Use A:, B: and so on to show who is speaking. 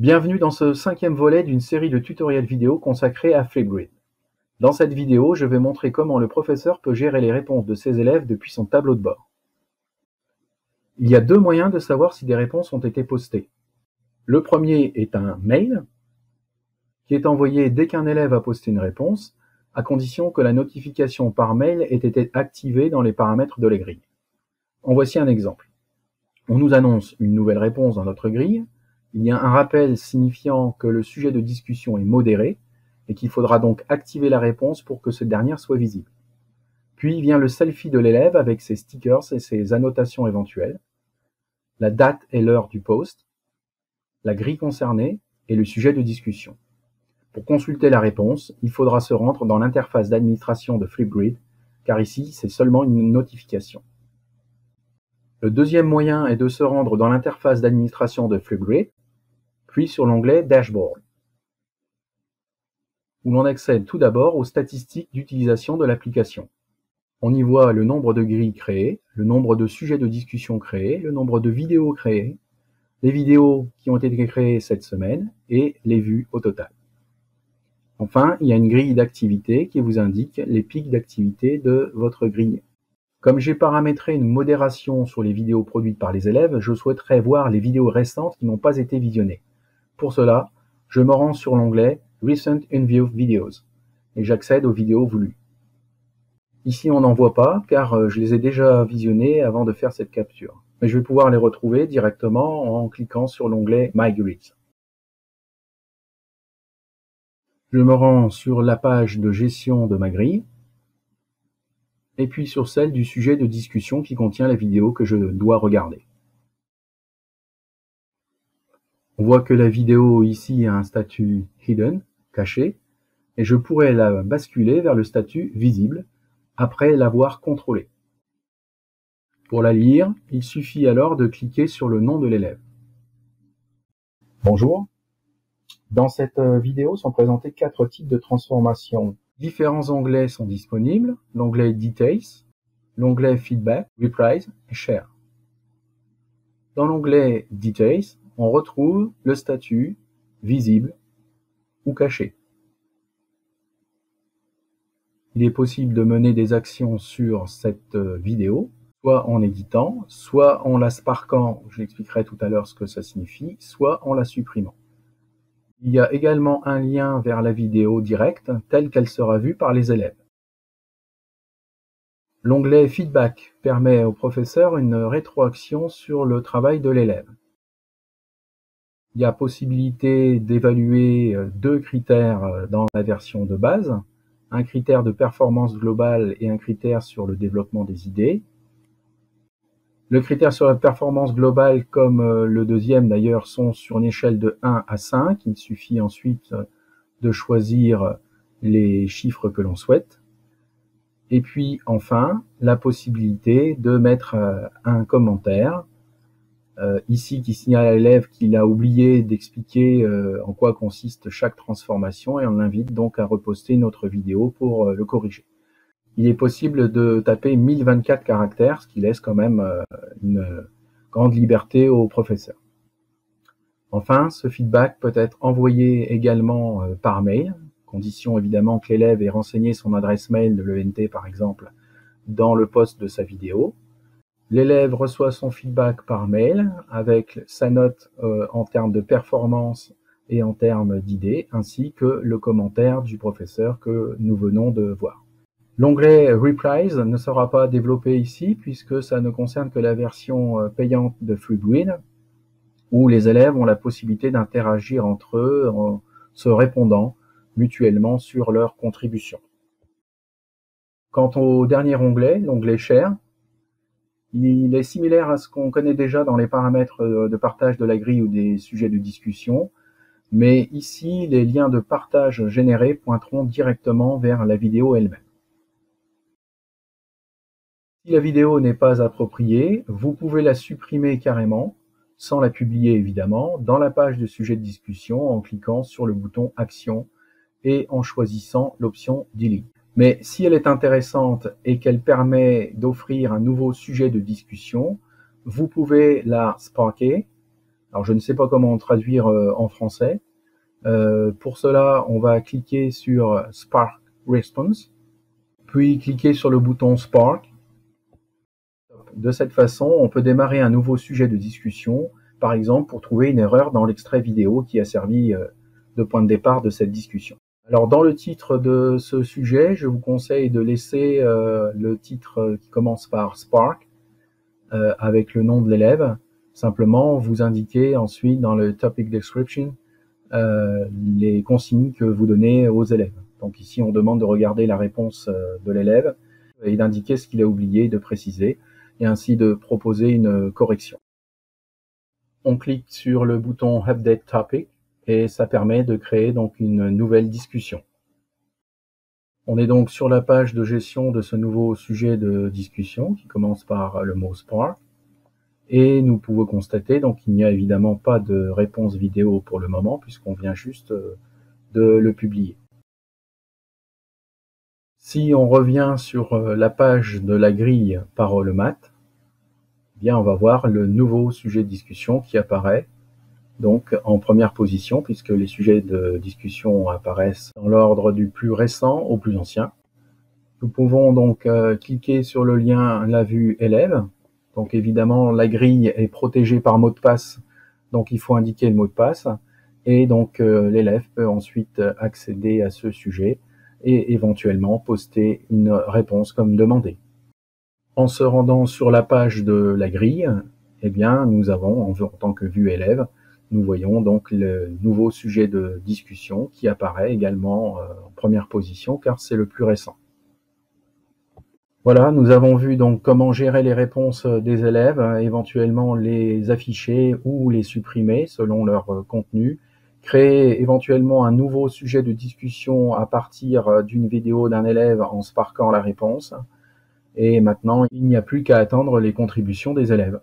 A: Bienvenue dans ce cinquième volet d'une série de tutoriels vidéo consacrés à Flipgrid. Dans cette vidéo, je vais montrer comment le professeur peut gérer les réponses de ses élèves depuis son tableau de bord. Il y a deux moyens de savoir si des réponses ont été postées. Le premier est un mail, qui est envoyé dès qu'un élève a posté une réponse, à condition que la notification par mail ait été activée dans les paramètres de la grille. En voici un exemple. On nous annonce une nouvelle réponse dans notre grille, il y a un rappel signifiant que le sujet de discussion est modéré et qu'il faudra donc activer la réponse pour que cette dernière soit visible. Puis vient le selfie de l'élève avec ses stickers et ses annotations éventuelles, la date et l'heure du post, la grille concernée et le sujet de discussion. Pour consulter la réponse, il faudra se rendre dans l'interface d'administration de Flipgrid, car ici c'est seulement une notification. Le deuxième moyen est de se rendre dans l'interface d'administration de Flipgrid, puis sur l'onglet Dashboard, où l'on accède tout d'abord aux statistiques d'utilisation de l'application. On y voit le nombre de grilles créées, le nombre de sujets de discussion créés, le nombre de vidéos créées, les vidéos qui ont été créées cette semaine et les vues au total. Enfin, il y a une grille d'activité qui vous indique les pics d'activité de votre grille. Comme j'ai paramétré une modération sur les vidéos produites par les élèves, je souhaiterais voir les vidéos récentes qui n'ont pas été visionnées. Pour cela, je me rends sur l'onglet Recent In-View Videos et j'accède aux vidéos voulues. Ici, on n'en voit pas car euh, je les ai déjà visionnées avant de faire cette capture. Mais je vais pouvoir les retrouver directement en cliquant sur l'onglet My Grids. Je me rends sur la page de gestion de ma grille et puis sur celle du sujet de discussion qui contient la vidéo que je dois regarder. On voit que la vidéo ici a un statut hidden, caché, et je pourrais la basculer vers le statut visible après l'avoir contrôlée. Pour la lire, il suffit alors de cliquer sur le nom de l'élève. Bonjour. Dans cette euh, vidéo sont présentés quatre types de transformations. Différents onglets sont disponibles, l'onglet Details, l'onglet Feedback, Reprise et Share. Dans l'onglet Details, on retrouve le statut visible ou caché. Il est possible de mener des actions sur cette euh, vidéo, soit en éditant, soit en la sparkant, je l'expliquerai tout à l'heure ce que ça signifie, soit en la supprimant. Il y a également un lien vers la vidéo directe telle qu'elle sera vue par les élèves. L'onglet Feedback permet au professeur une rétroaction sur le travail de l'élève. Il y a possibilité d'évaluer euh, deux critères euh, dans la version de base, un critère de performance globale et un critère sur le développement des idées. Le critère sur la performance globale, comme euh, le deuxième d'ailleurs, sont sur une échelle de 1 à 5. Il suffit ensuite de choisir les chiffres que l'on souhaite. Et puis enfin, la possibilité de mettre un commentaire ici qui signale à l'élève qu'il a oublié d'expliquer euh, en quoi consiste chaque transformation et on l'invite donc à reposter notre vidéo pour euh, le corriger. Il est possible de taper 1024 caractères, ce qui laisse quand même une grande liberté au professeur. Enfin, ce feedback peut être envoyé également par mail, condition évidemment que l'élève ait renseigné son adresse mail de l'ENT par exemple dans le poste de sa vidéo. L'élève reçoit son feedback par mail avec sa note euh, en termes de performance et en termes d'idées, ainsi que le commentaire du professeur que nous venons de voir. L'onglet Reprise ne sera pas développé ici puisque ça ne concerne que la version euh, payante de Fluidwin, où les élèves ont la possibilité d'interagir entre eux en se répondant mutuellement sur leurs contributions. Quant au dernier onglet, l'onglet Share, il est similaire à ce qu'on connaît déjà dans les paramètres euh, de partage de la grille ou des sujets de discussion, mais ici, les liens de partage générés pointeront directement vers la vidéo elle-même. Si la vidéo n'est pas appropriée, vous pouvez la supprimer carrément, sans la publier évidemment, dans la page de sujet de discussion en cliquant sur le bouton Action et en choisissant l'option Delete. Mais si elle est intéressante et qu'elle permet d'offrir un nouveau sujet de discussion, vous pouvez la sparker Alors je ne sais pas comment traduire en français. pour cela, on va cliquer sur Spark Response, puis cliquer sur le bouton Spark. De cette façon, on peut démarrer un nouveau sujet de discussion, par exemple pour trouver une erreur dans l'extrait vidéo qui a servi de point de départ de cette discussion. Alors dans le titre de ce sujet, je vous conseille de laisser euh, le titre qui commence par Spark euh, avec le nom de l'élève. Simplement, vous indiquez ensuite dans le topic description euh, les consignes que vous donnez aux élèves. Donc ici, on demande de regarder la réponse de l'élève et d'indiquer ce qu'il a oublié de préciser et ainsi de proposer une correction. On clique sur le bouton Update Topic et ça permet de créer donc une nouvelle discussion. On est donc sur la page de gestion de ce nouveau sujet de discussion qui commence par le mot Spark et nous pouvons constater donc qu'il n'y a évidemment pas de réponse vidéo pour le moment puisqu'on vient juste de le publier. Si on revient sur la page de la grille parole mat, eh bien on va voir le nouveau sujet de discussion qui apparaît donc en première position, puisque les sujets de discussion apparaissent dans l'ordre du plus récent au plus ancien. Nous pouvons donc euh, cliquer sur le lien La vue élève. Donc évidemment, la grille est protégée par mot de passe, donc il faut indiquer le mot de passe. Et donc euh, l'élève peut ensuite accéder à ce sujet et éventuellement poster une réponse comme demandé. En se rendant sur la page de la grille, eh bien, nous avons, en tant que vue élève, nous voyons donc le nouveau sujet de discussion qui apparaît également euh, en première position car c'est le plus récent. Voilà, nous avons vu donc comment gérer les réponses des élèves, éventuellement les afficher ou les supprimer selon leur euh, contenu, créer éventuellement un nouveau sujet de discussion à partir euh, d'une vidéo d'un élève en sparkant la réponse. Et maintenant, il n'y a plus qu'à attendre les contributions des élèves.